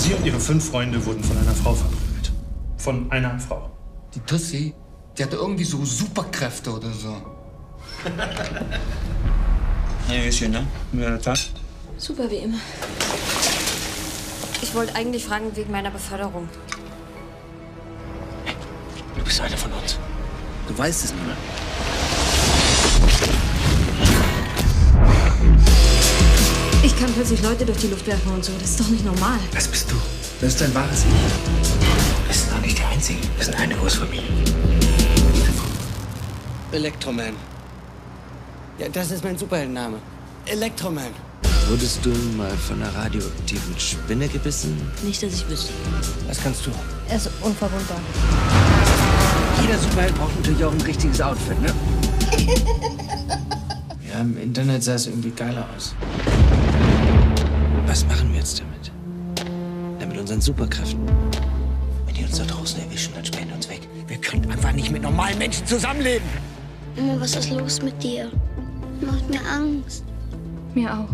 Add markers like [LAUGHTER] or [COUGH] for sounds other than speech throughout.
Sie und Ihre fünf Freunde wurden von einer Frau verprügelt. Von einer Frau. Die Tussi, die hatte irgendwie so Superkräfte oder so. [LAUGHS] Ja, wie schön, ne? Wie war der Tag? Super wie immer. Ich wollte eigentlich fragen wegen meiner Beförderung. Du bist einer von uns. Du weißt es nur. Plötzlich Leute durch die Luft werfen und so. Das ist doch nicht normal. Das bist du. Das ist dein wahres Ich. Wir sind noch nicht die Einzigen. Wir sind eine Großfamilie. Electroman. Ja, das ist mein Superheldenname. Electroman. Wurdest du mal von einer radioaktiven Spinne gebissen? Nicht, dass ich wüsste. Was kannst du? Er ist unverwundbar. Jeder Superheld braucht natürlich auch ein richtiges Outfit, ne? Ja, im Internet sah es irgendwie geiler aus. Was machen wir jetzt damit? Na, mit unseren Superkräften. Wenn die uns da draußen erwischen, dann sperren die uns weg. Wir können einfach nicht mit normalen Menschen zusammenleben. Mama, was ist los mit dir? Macht mir Angst. Mir auch.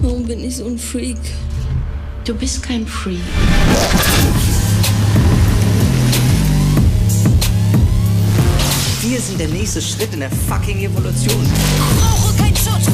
Warum bin ich so ein Freak? Du bist kein Freak. Wir sind der nächste Schritt in der fucking Evolution. Brauche kein Schutz,